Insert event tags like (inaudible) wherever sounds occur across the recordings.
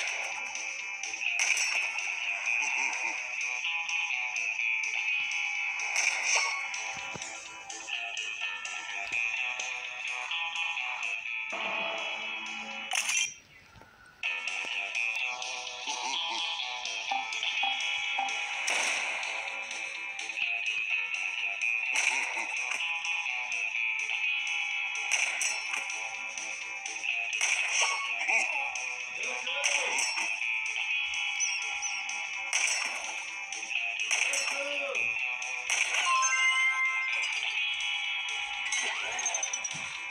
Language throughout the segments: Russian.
Thank (laughs) you.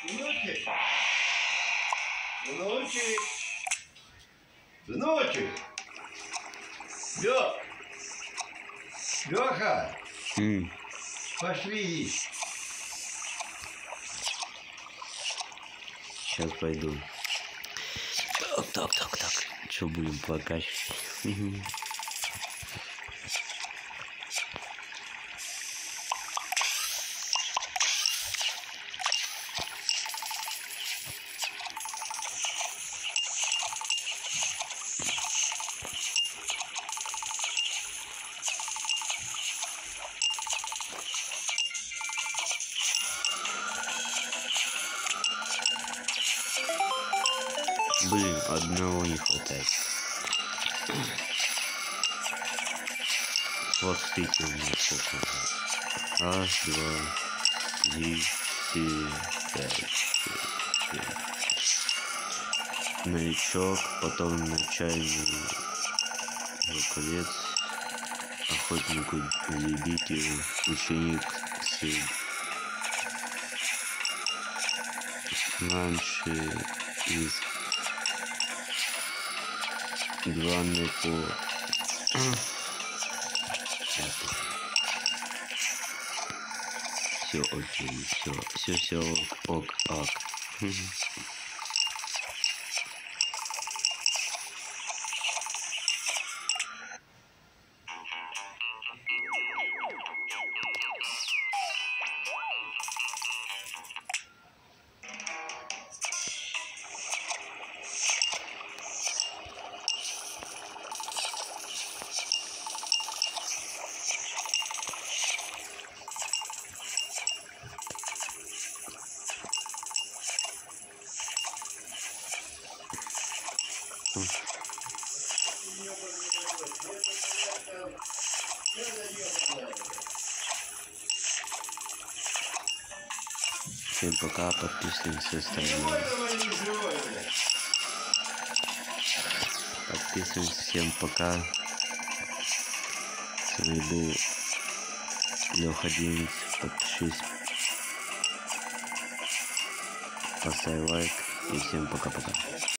Сыночек. Сыночек. Сыночек. Лёх. Лёха, М, пошли. Сейчас пойду. Так, так, так, так. Что будем покачивать? Блин, одного не хватает. Вот смотрите, у меня сколько. Раз, два, три, четыре, пять, шесть, семь. Новичок, потом начальный рукавец, охотник любитель, ученик сын. Раньше из главный по все окей все все все ок ок всем пока подписываемся ставим подписываемся всем пока. С вами был Леха 9 подпишись. Поставь лайк. И всем пока-пока